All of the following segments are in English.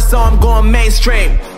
So I'm going mainstream.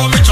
mucho,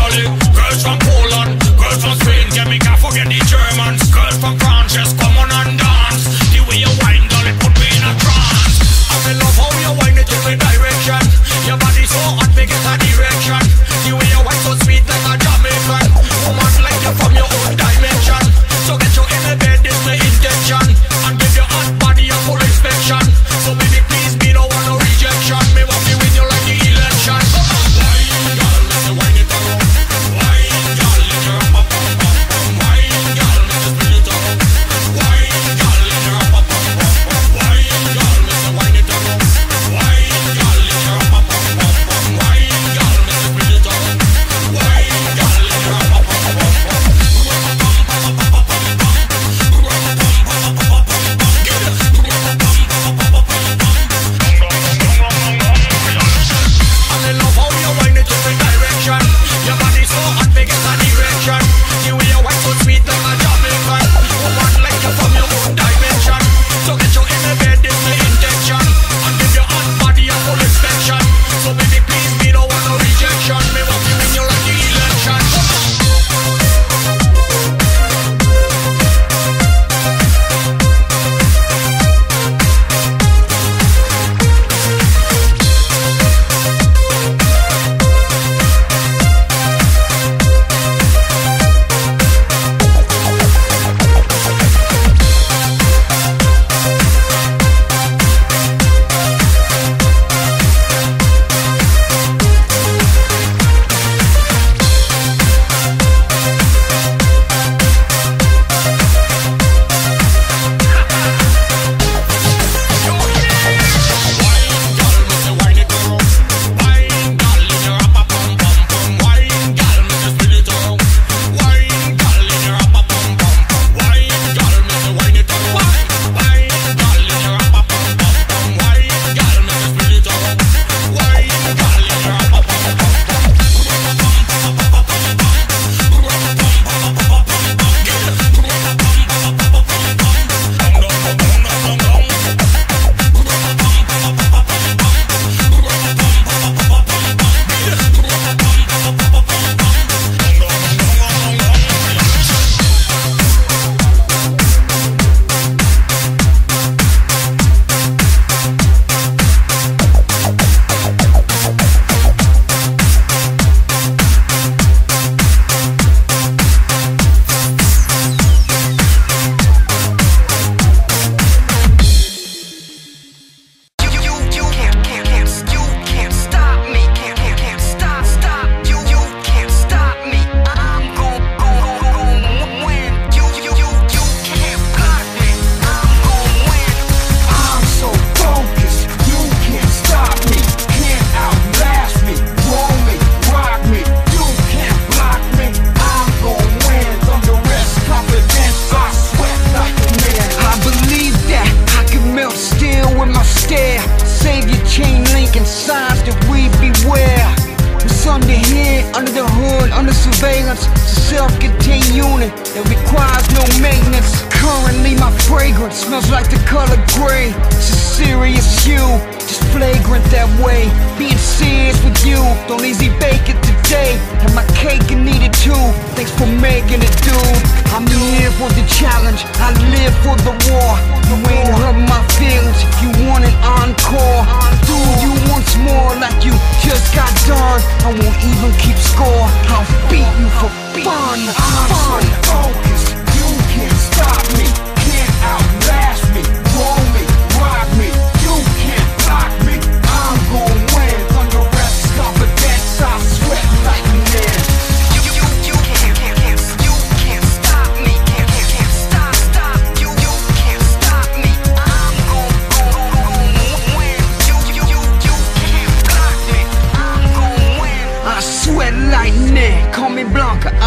flagrant that way. Being serious with you, don't easy bake it today. And my cake and eat it too. Thanks for making it, dude. I'm here for the challenge. I live for the war. You ain't hurt my feelings. You want an encore, do you once more like you just got done. I won't even keep score. I'll beat you for fun. I'm so focused, you can't stop me,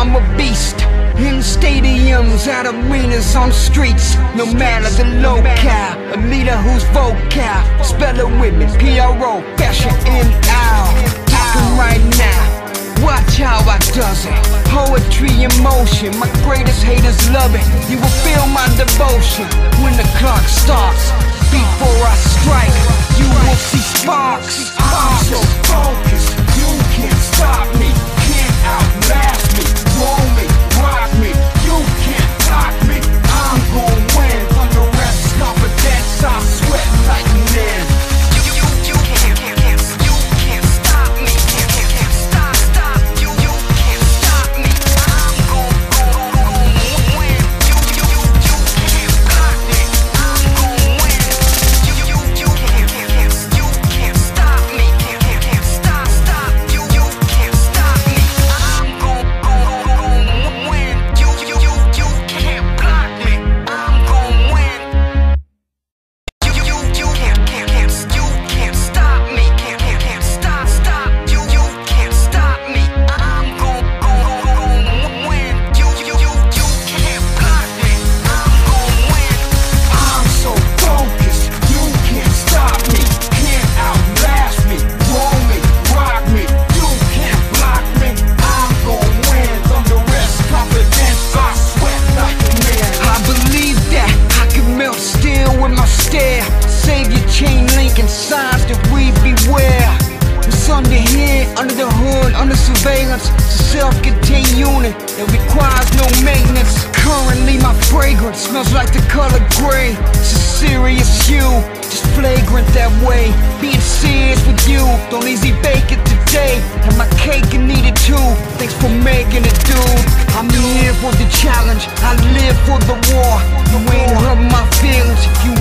I'm a beast. In stadiums, at arenas, on streets, no matter the locale. A leader who's vocal, spell it with me, P-R-O, fashion in out. Talking right now, watch how I does it. Poetry in motion, my greatest haters love it. You will feel my devotion when the clock starts. Before I strike, you will see sparks. I'm so focused, you can't stop me, self-contained unit that requires no maintenance. Currently my fragrance smells like the color gray. It's a serious hue, just flagrant that way. Being serious with you, don't easy bake it today. And my cake and need it too, thanks for making it dude. I'm here for the challenge, I live for the war. You ain't hurt my feelings, if you